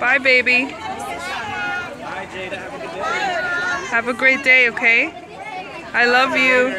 Bye, baby. Bye, Jada. Have a good day. Have a great day, okay? I love you.